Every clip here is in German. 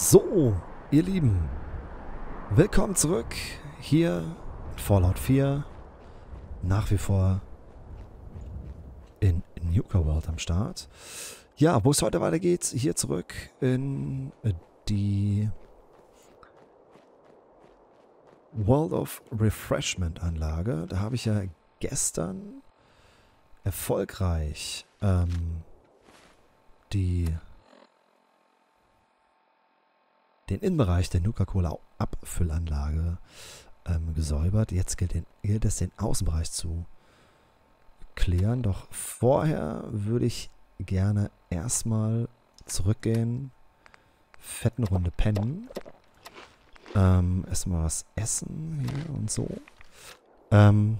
So, ihr Lieben, willkommen zurück hier in Fallout 4. Nach wie vor in Nuka World am Start. Ja, wo es heute weitergeht, hier zurück in die World of Refreshment Anlage. Da habe ich ja gestern erfolgreich ähm, die den Innenbereich der Nuka-Cola-Abfüllanlage ähm, gesäubert. Jetzt gilt, den, gilt es, den Außenbereich zu klären. Doch vorher würde ich gerne erstmal zurückgehen, fetten Runde pennen, ähm, erstmal was essen hier und so. Ähm,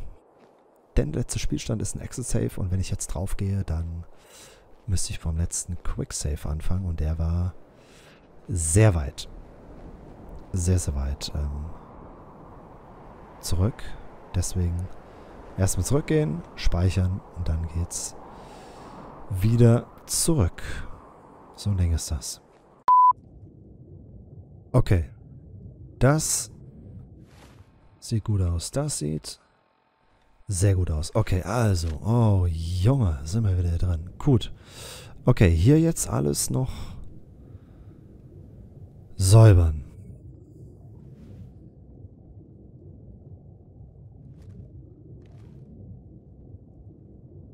denn der letzte Spielstand ist ein Exit Save und wenn ich jetzt drauf gehe, dann müsste ich vom letzten Quick Save anfangen und der war sehr weit sehr, sehr weit ähm, zurück. Deswegen erstmal zurückgehen, speichern und dann geht's wieder zurück. So ein Ding ist das. Okay. Das sieht gut aus. Das sieht sehr gut aus. Okay, also. Oh, Junge, sind wir wieder drin. Gut. Okay, hier jetzt alles noch säubern.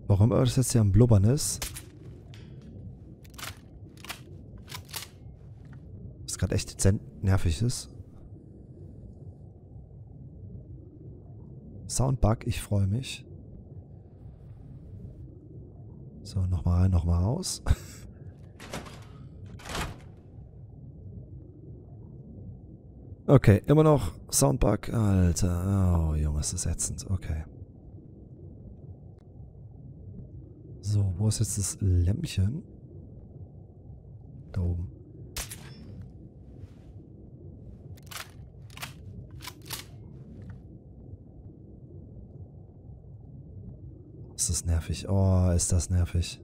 Warum das jetzt hier am Blubbern ist. Was gerade echt dezent nervig ist. Soundbug, ich freue mich. So, nochmal rein, nochmal raus. okay, immer noch Soundbug. Alter, oh Junge, ist das ätzend. Okay. So, wo ist jetzt das Lämpchen? Da oben. Ist das nervig. Oh, ist das nervig.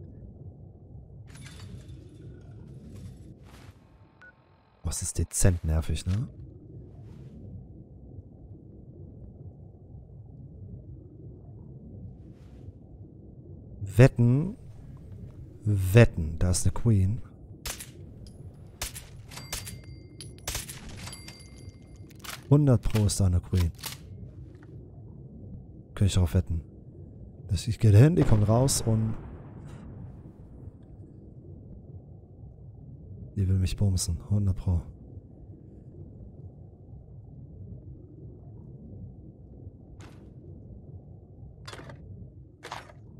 Oh, es ist dezent nervig, ne? Wetten. Wetten. Da ist eine Queen. Hundert Pro ist da eine Queen. Könnte ich darauf wetten. Ich gehe hin, die kommt raus und... Die will mich bumsen. 100 Pro.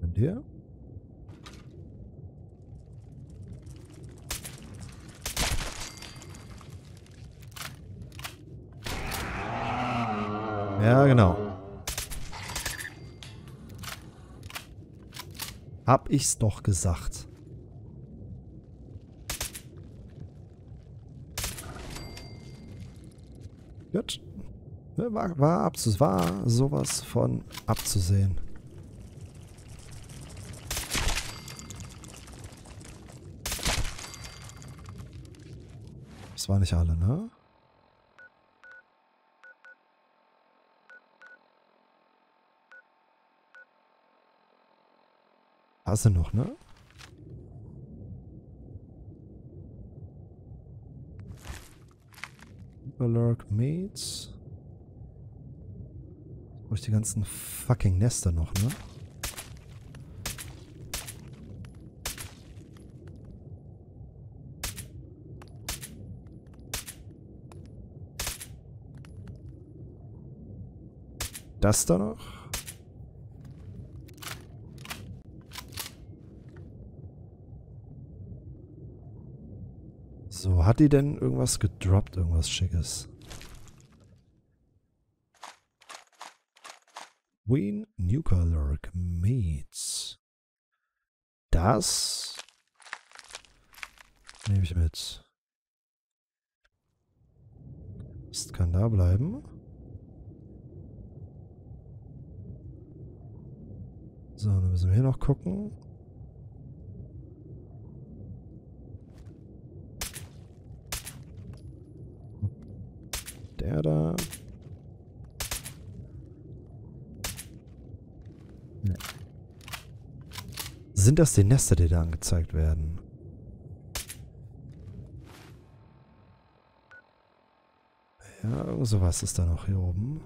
Und hier? Ja, genau. Hab ich's doch gesagt. Gut. War, war, abzus war sowas von abzusehen. Das war nicht alle, ne? Hast du noch, ne? Überlurk Mates. Brauche ich die ganzen fucking Nester noch, ne? Das da noch? So, hat die denn irgendwas gedroppt? Irgendwas Schickes? Queen Nukalurk Meats. Das nehme ich mit. Das kann da bleiben. So, dann müssen wir hier noch gucken. Der da. Nee. Sind das die Nester, die da angezeigt werden? Ja, irgend sowas ist da noch hier oben.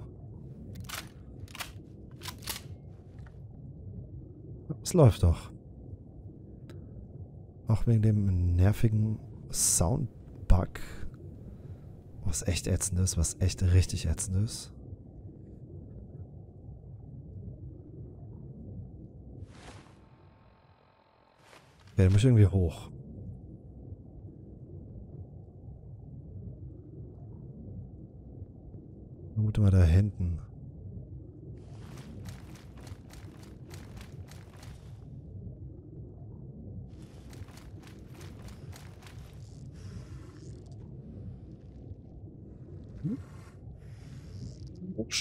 Es läuft doch. Auch wegen dem nervigen Soundbug. Was echt ist, was echt richtig ätzend ist. Ja, der muss irgendwie hoch. Vermute mal da hinten.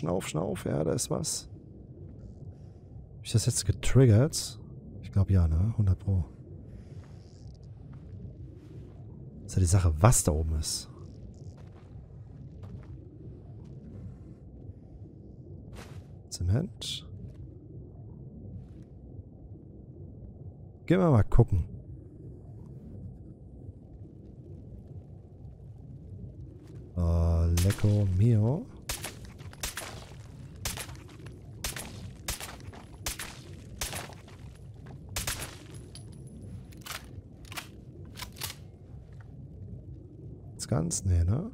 Schnauf, schnauf, ja, da ist was. Habe ich das jetzt getriggert? Ich glaube ja, ne? 100 Pro. ist ja die Sache, was da oben ist. Zement. Gehen wir mal gucken. Oh, Lecco mio. Ganz? Nee, ne?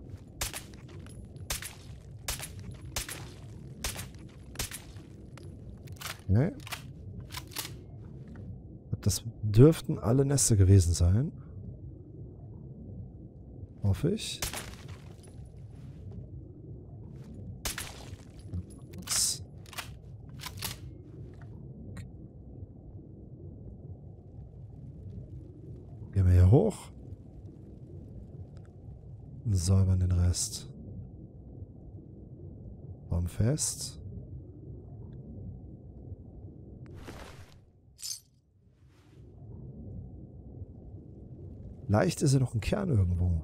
Okay. Das dürften alle Nester gewesen sein. Hoffe ich. Gehen wir hier hoch. Säubern den Rest. Baum fest. Leicht ist ja noch ein Kern irgendwo.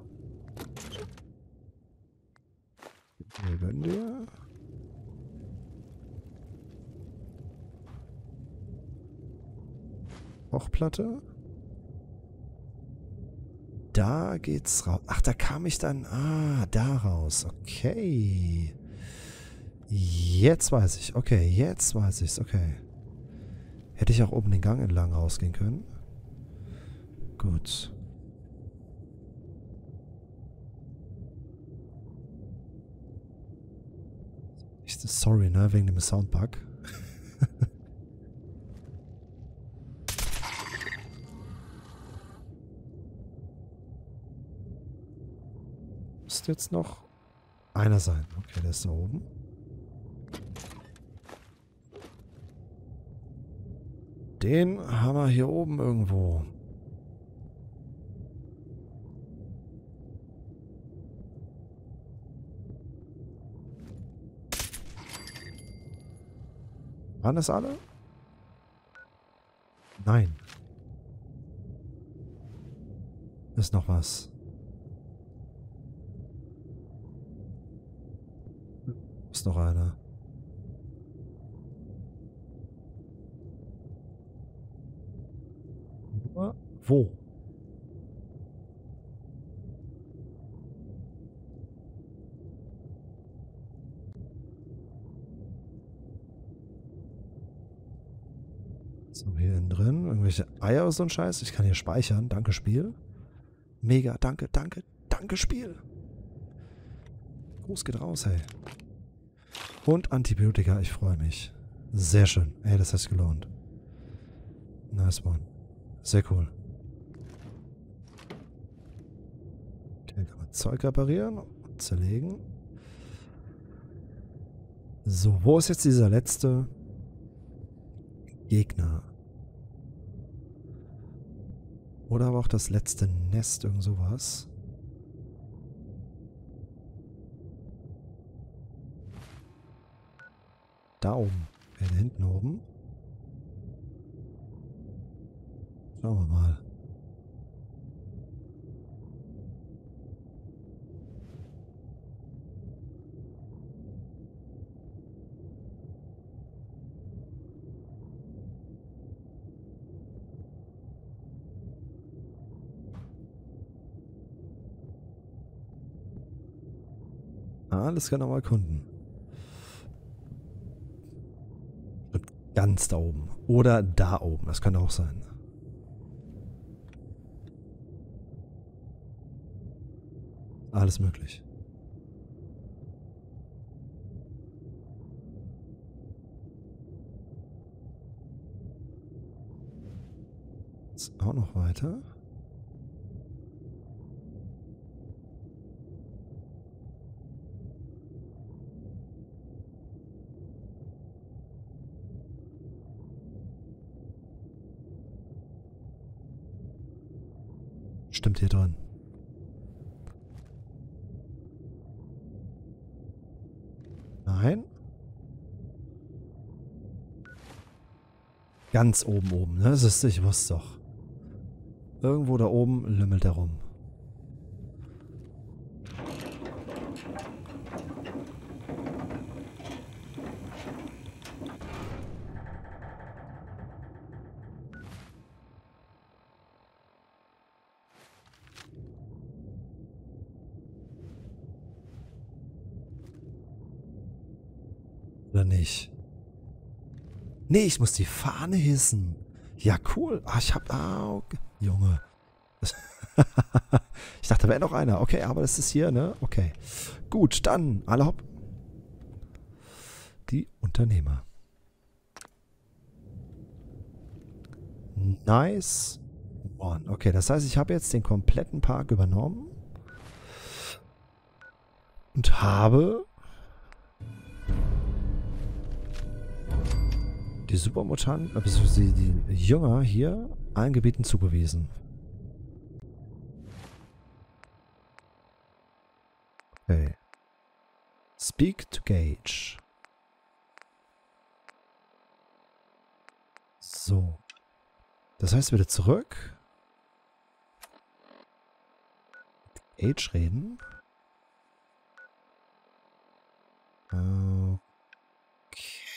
Gönnen wir. Kochplatte. Da geht's raus. Ach, da kam ich dann... Ah, da raus. Okay. Jetzt weiß ich. Okay, jetzt weiß ich's. Okay. Hätte ich auch oben den Gang entlang rausgehen können. Gut. Sorry, ne? Wegen dem Soundbug. Müsste jetzt noch einer sein. Okay, der ist da oben. Den haben wir hier oben irgendwo. Waren das alle? Nein. Ist noch was. Ist noch einer. Wo? So, hier innen drin. Irgendwelche Eier oder so ein Scheiß. Ich kann hier speichern. Danke, Spiel. Mega, danke, danke, danke, Spiel. Gruß geht raus, hey. Und Antibiotika, ich freue mich. Sehr schön. Ey, das hat sich gelohnt. Nice one. Sehr cool. Zeug reparieren und zerlegen. So, wo ist jetzt dieser letzte Gegner. Oder aber auch das letzte Nest, irgend sowas. Da oben. Da hinten oben. Schauen wir mal. Alles nochmal erkunden. Ganz da oben. Oder da oben. Das könnte auch sein. Alles möglich. Jetzt auch noch weiter. Stimmt hier drin. Nein. Ganz oben oben, ne? Das ist, ich wusste doch. Irgendwo da oben lümmelt er rum. Oder nicht? Nee, ich muss die Fahne hissen. Ja, cool. Ah, ich hab... Ah, okay. Junge. ich dachte, da wäre noch einer. Okay, aber das ist hier, ne? Okay. Gut, dann alle hopp. Die Unternehmer. Nice one. Okay, das heißt, ich habe jetzt den kompletten Park übernommen. Und habe die Supermutanten, beziehungsweise die Jünger hier allen Gebieten zugewiesen. Okay. Speak to Gage. So. Das heißt, wieder zurück. Gage reden.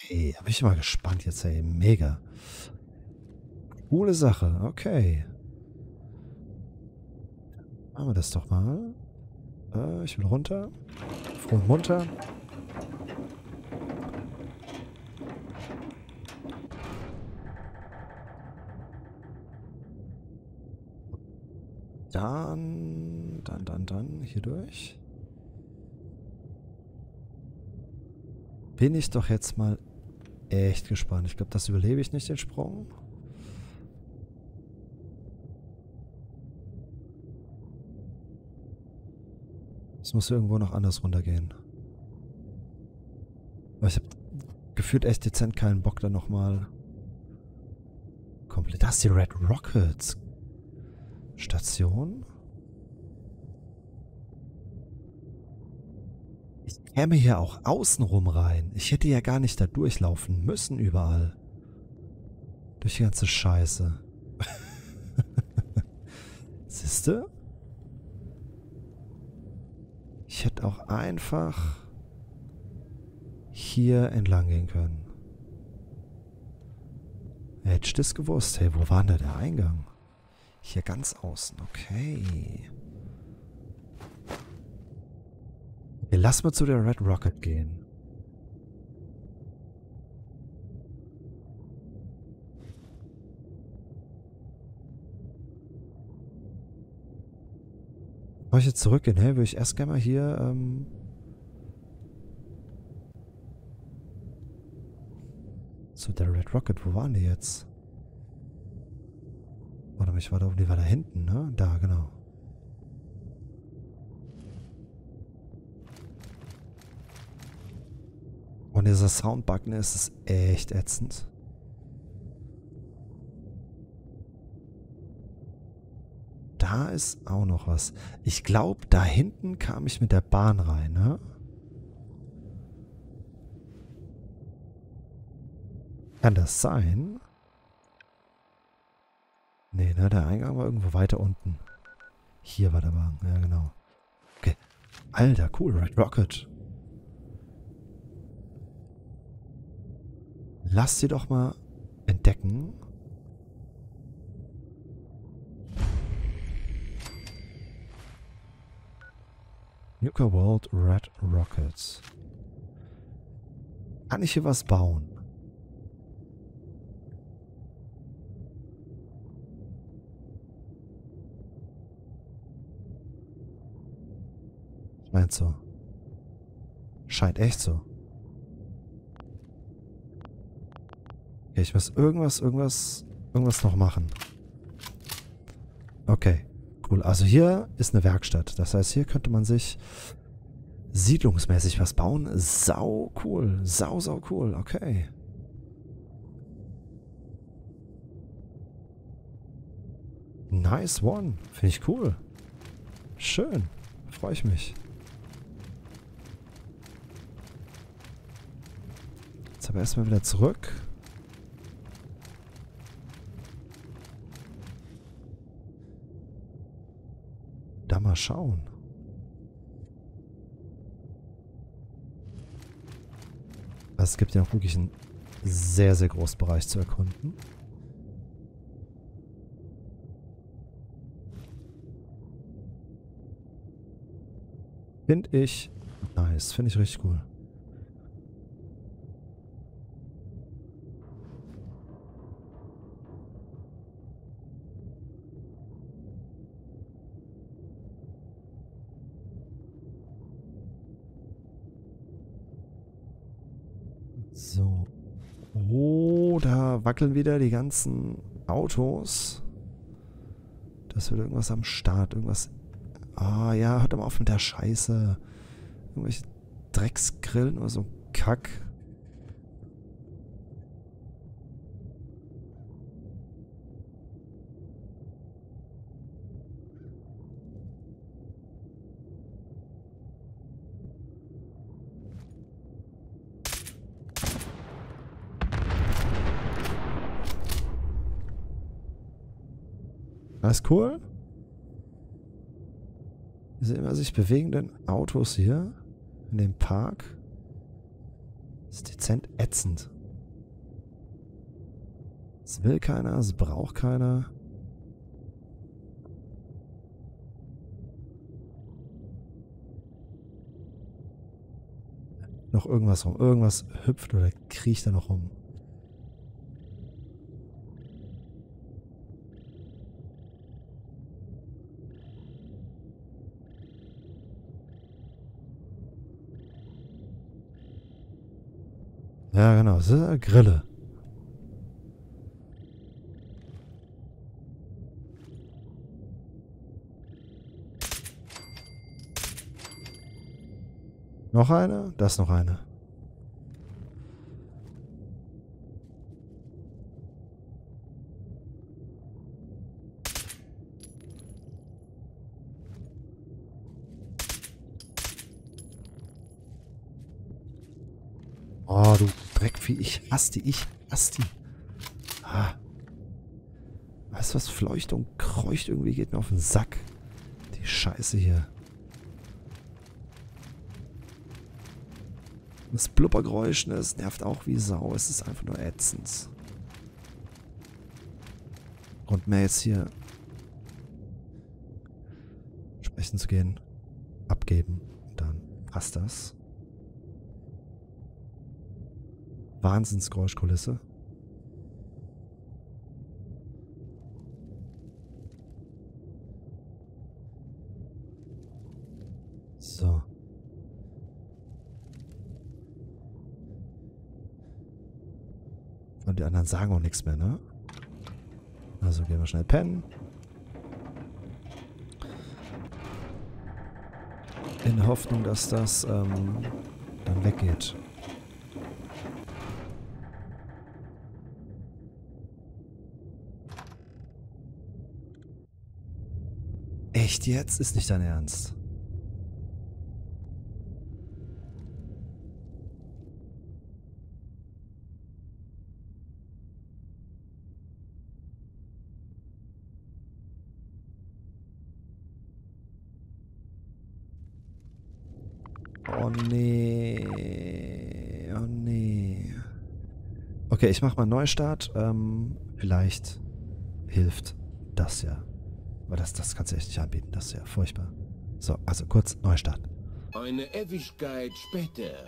Okay, da bin ich mal gespannt jetzt, ey. Mega. Coole Sache, okay. Machen wir das doch mal. Äh, ich will runter. Froh und munter. Dann, dann, dann, dann, hier durch. Bin ich doch jetzt mal echt gespannt. Ich glaube, das überlebe ich nicht, den Sprung. Es muss irgendwo noch anders runtergehen. Aber ich habe gefühlt echt dezent keinen Bock da nochmal komplett... Das ist die Red Rockets Station. Ich käme hier auch außenrum rein. Ich hätte ja gar nicht da durchlaufen müssen überall. Durch die ganze Scheiße. Siehste? Ich hätte auch einfach hier entlang gehen können. Hätte ich das gewusst? Hey, wo war denn da der Eingang? Hier ganz außen, okay. Okay, lass mal zu der Red Rocket gehen. Bevor ich jetzt zurückgehen, hey, würde ich erst gerne mal hier, ähm So, der Red Rocket, wo waren die jetzt? Warte mal, ich war da, die war da hinten, ne? Da, genau. Und dieser Soundbug, ne, ist echt ätzend. Da ist auch noch was. Ich glaube, da hinten kam ich mit der Bahn rein, ne? Kann das sein? Nee, ne, der Eingang war irgendwo weiter unten. Hier war der Wagen, ja genau. Okay. Alter, cool, Red Rocket. Lass sie doch mal entdecken. Nuka World Red Rockets. Kann ich hier was bauen? Scheint so. Scheint echt so. Okay, ich muss irgendwas, irgendwas, irgendwas noch machen. Okay, cool. Also hier ist eine Werkstatt. Das heißt, hier könnte man sich siedlungsmäßig was bauen. Sau cool. Sau, sau cool. Okay. Nice one. Finde ich cool. Schön. Freue ich mich. Jetzt aber erstmal wieder zurück. Schauen. Es gibt ja auch wirklich einen sehr, sehr großen Bereich zu erkunden. Finde ich nice. Finde ich richtig cool. Wackeln wieder die ganzen Autos. Das wird irgendwas am Start. Irgendwas. Ah, oh, ja, hört mal auf mit der Scheiße. Irgendwelche Drecksgrillen oder so Kack. Das cool. Diese immer sich bewegenden Autos hier in dem Park. Ist dezent ätzend. Es will keiner, es braucht keiner. Noch irgendwas rum. Irgendwas hüpft oder kriecht da noch rum. Ja, genau. Das ist eine Grille. Noch eine? Das noch eine. Oh, du Dreckvieh. Ich hasse die. Ich hasse die. Ah. Weißt du was? Fleucht und kreucht irgendwie geht mir auf den Sack. Die Scheiße hier. Das Blubbergeräusch, ne, das nervt auch wie Sau. Es ist einfach nur ätzend. Und mehr jetzt hier sprechen zu gehen, abgeben, dann passt das. Wahnsinnsgeräuschkulisse. So. Und die anderen sagen auch nichts mehr, ne? Also gehen wir schnell pennen. In Hoffnung, dass das ähm, dann weggeht. Echt jetzt? Ist nicht dein Ernst. Oh nee. Oh nee. Okay, ich mach mal einen Neustart. Ähm, vielleicht hilft das ja. Aber das, das kannst du echt nicht anbieten. Das ist ja furchtbar. So, also kurz Neustart. Eine Ewigkeit später.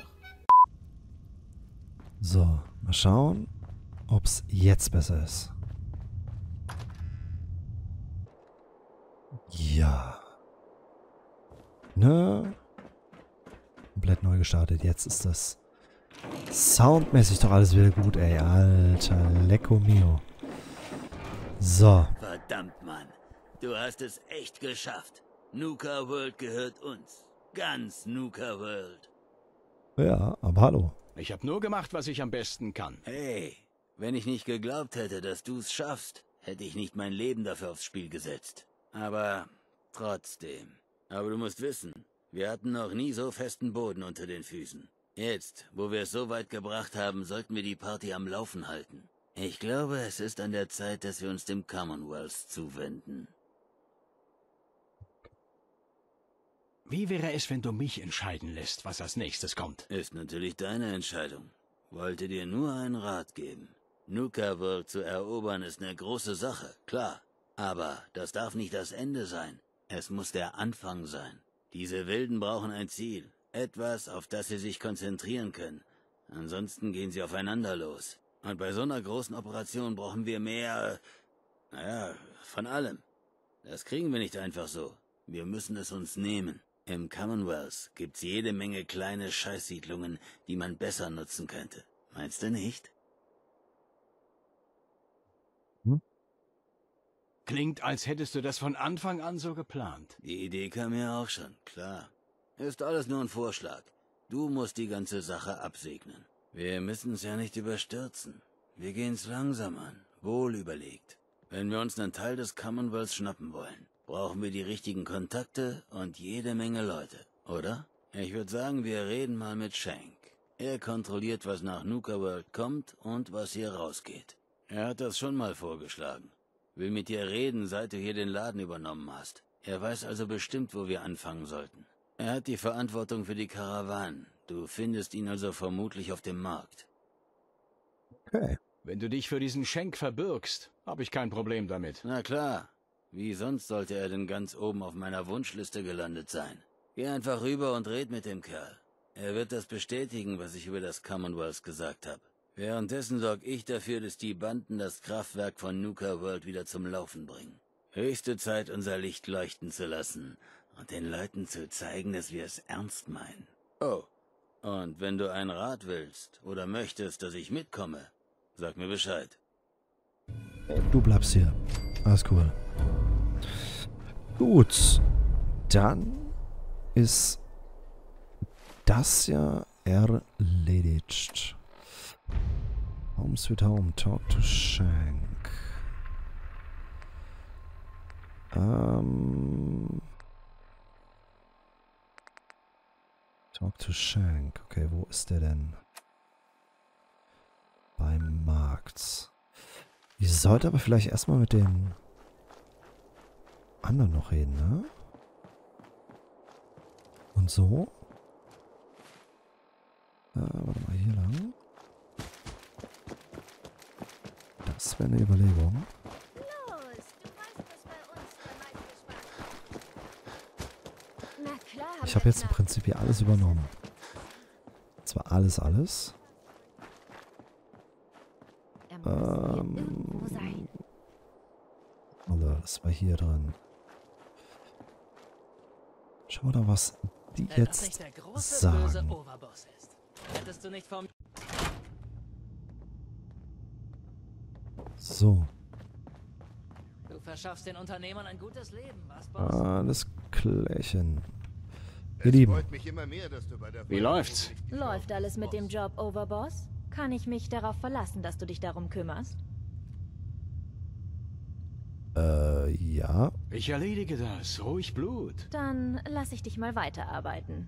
So, mal schauen, ob es jetzt besser ist. Ja. Ne? Komplett neu gestartet. Jetzt ist das soundmäßig doch alles wieder gut, ey. Alter, lecco mio. So. Verdammt, Mann. Du hast es echt geschafft. Nuka World gehört uns. Ganz Nuka World. Ja, aber hallo. Ich habe nur gemacht, was ich am besten kann. Hey, wenn ich nicht geglaubt hätte, dass du's schaffst, hätte ich nicht mein Leben dafür aufs Spiel gesetzt. Aber trotzdem. Aber du musst wissen, wir hatten noch nie so festen Boden unter den Füßen. Jetzt, wo wir es so weit gebracht haben, sollten wir die Party am Laufen halten. Ich glaube, es ist an der Zeit, dass wir uns dem Commonwealth zuwenden. Wie wäre es, wenn du mich entscheiden lässt, was als nächstes kommt? Ist natürlich deine Entscheidung. Wollte dir nur einen Rat geben. Nuka World zu erobern ist eine große Sache, klar. Aber das darf nicht das Ende sein. Es muss der Anfang sein. Diese Wilden brauchen ein Ziel. Etwas, auf das sie sich konzentrieren können. Ansonsten gehen sie aufeinander los. Und bei so einer großen Operation brauchen wir mehr... Naja, von allem. Das kriegen wir nicht einfach so. Wir müssen es uns nehmen. Im Commonwealth gibt's jede Menge kleine Scheißsiedlungen, die man besser nutzen könnte. Meinst du nicht? Klingt, als hättest du das von Anfang an so geplant. Die Idee kam mir auch schon, klar. Ist alles nur ein Vorschlag. Du musst die ganze Sache absegnen. Wir müssen's ja nicht überstürzen. Wir gehen's langsam an, wohl überlegt. Wenn wir uns einen Teil des Commonwealths schnappen wollen, brauchen wir die richtigen Kontakte und jede Menge Leute, oder? Ich würde sagen, wir reden mal mit Shank. Er kontrolliert, was nach Nuka World kommt und was hier rausgeht. Er hat das schon mal vorgeschlagen. Will mit dir reden, seit du hier den Laden übernommen hast. Er weiß also bestimmt, wo wir anfangen sollten. Er hat die Verantwortung für die Karawanen. Du findest ihn also vermutlich auf dem Markt. Okay. Wenn du dich für diesen Schenk verbirgst, habe ich kein Problem damit. Na klar. Wie sonst sollte er denn ganz oben auf meiner Wunschliste gelandet sein? Geh einfach rüber und red mit dem Kerl. Er wird das bestätigen, was ich über das Commonwealth gesagt habe. Währenddessen sorg ich dafür, dass die Banden das Kraftwerk von Nuka World wieder zum Laufen bringen. Höchste Zeit, unser Licht leuchten zu lassen und den Leuten zu zeigen, dass wir es ernst meinen. Oh, und wenn du einen Rat willst oder möchtest, dass ich mitkomme, sag mir Bescheid. Du bleibst hier. Alles cool. Gut. Dann ist das ja erledigt. Home sweet home. Talk to Shank. Ähm. Talk to Shank. Okay, wo ist der denn? Beim Markt. Ich sollte aber vielleicht erstmal mit den anderen noch reden, ne? Und so? Äh, warte mal, hier lang. Das wäre eine Überlegung. Ich habe jetzt im Prinzip hier alles übernommen. Zwar alles, alles. Ähm, Alter, das war hier dran. Schau da, was die Wenn das jetzt nicht der große, sagen. Oberboss ist. Hättest du nicht vom... So, Du verschaffst den Unternehmern ein gutes Leben, was, Boss? alles klärchen. Ihr Lieben, freut mich immer mehr, dass du bei der Wie läuft's? Läuft alles mit dem Job, Overboss? Kann ich mich darauf verlassen, dass du dich darum kümmerst? äh, ja. Ich erledige das. Ruhig Blut. Dann lass ich dich mal weiterarbeiten.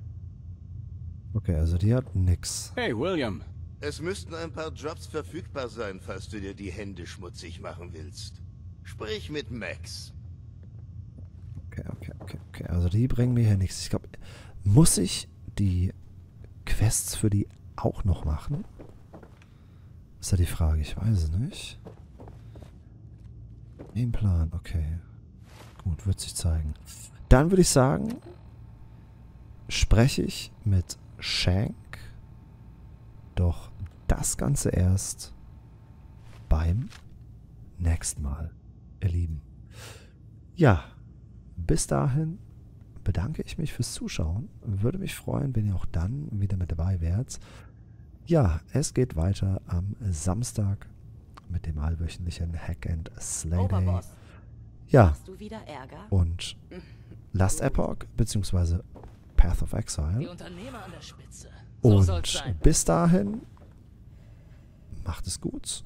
Okay, also die hat nix. Hey, William. Es müssten ein paar Jobs verfügbar sein, falls du dir die Hände schmutzig machen willst. Sprich mit Max. Okay, okay, okay, okay. Also die bringen mir hier nichts. Ich glaube, muss ich die Quests für die auch noch machen? Ist ja die Frage, ich weiß es nicht. Im Plan, okay. Gut, wird sich zeigen. Dann würde ich sagen, spreche ich mit Shank. Doch das Ganze erst beim nächsten Mal, ihr Lieben. Ja, bis dahin bedanke ich mich fürs Zuschauen. Würde mich freuen, wenn ihr auch dann wieder mit dabei wärt. Ja, es geht weiter am Samstag mit dem allwöchentlichen Hack and Slay Day. Oberboss, Ja, und Last Epoch beziehungsweise Path of Exile. So Und bis dahin, macht es gut,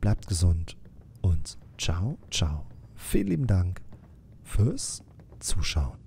bleibt gesund und ciao, ciao. Vielen lieben Dank fürs Zuschauen.